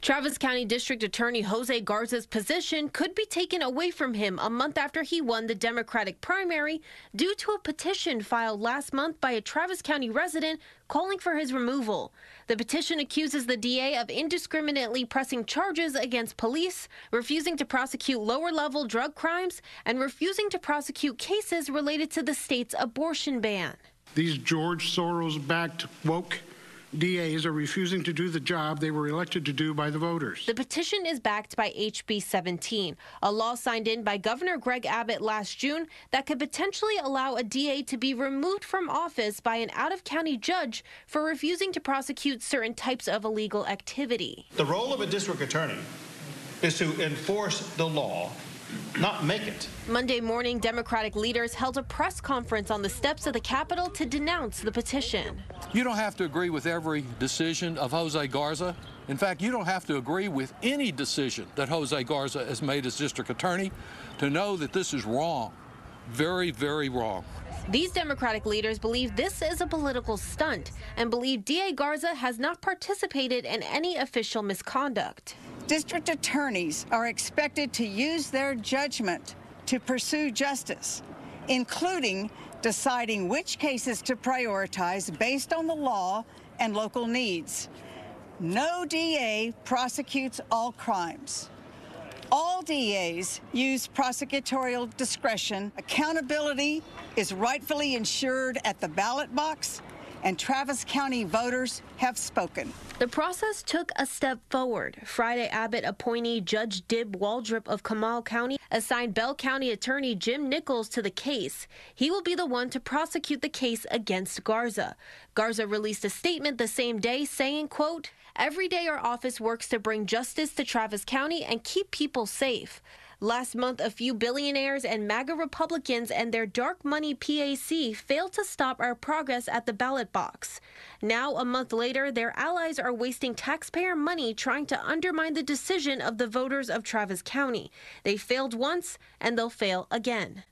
Travis County District Attorney Jose Garza's position could be taken away from him a month after he won the Democratic primary due to a petition filed last month by a Travis County resident calling for his removal. The petition accuses the DA of indiscriminately pressing charges against police, refusing to prosecute lower level drug crimes, and refusing to prosecute cases related to the state's abortion ban. These George Soros backed woke DAs are refusing to do the job they were elected to do by the voters. The petition is backed by HB 17, a law signed in by Governor Greg Abbott last June that could potentially allow a DA to be removed from office by an out of county judge for refusing to prosecute certain types of illegal activity. The role of a district attorney is to enforce the law not make it. Monday morning, Democratic leaders held a press conference on the steps of the Capitol to denounce the petition. You don't have to agree with every decision of Jose Garza. In fact, you don't have to agree with any decision that Jose Garza has made as district attorney to know that this is wrong. Very, very wrong. These Democratic leaders believe this is a political stunt and believe DA Garza has not participated in any official misconduct. District attorneys are expected to use their judgment to pursue justice, including deciding which cases to prioritize based on the law and local needs. No DA prosecutes all crimes. All DAs use prosecutorial discretion. Accountability is rightfully ensured at the ballot box and Travis County voters have spoken. The process took a step forward. Friday, Abbott appointee Judge Dib Waldrip of Comal County assigned Bell County Attorney Jim Nichols to the case. He will be the one to prosecute the case against Garza. Garza released a statement the same day saying, quote, Every day our office works to bring justice to Travis County and keep people safe. Last month, a few billionaires and MAGA Republicans and their dark money PAC failed to stop our progress at the ballot box. Now, a month later, their allies are wasting taxpayer money trying to undermine the decision of the voters of Travis County. They failed once and they'll fail again.